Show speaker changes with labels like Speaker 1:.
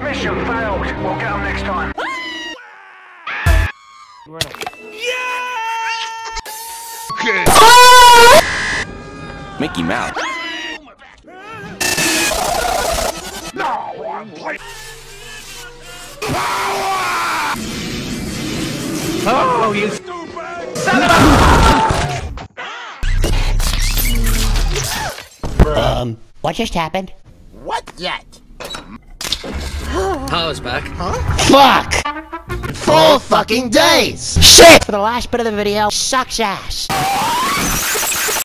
Speaker 1: Mission failed. We'll get next time.
Speaker 2: Mickey Mouse.
Speaker 1: Oh, you
Speaker 3: Um, what just happened?
Speaker 4: What yet?
Speaker 5: Power's back. Huh?
Speaker 3: Fuck!
Speaker 4: Four fucking days!
Speaker 3: Shit! For the last bit of the video, sucks ass.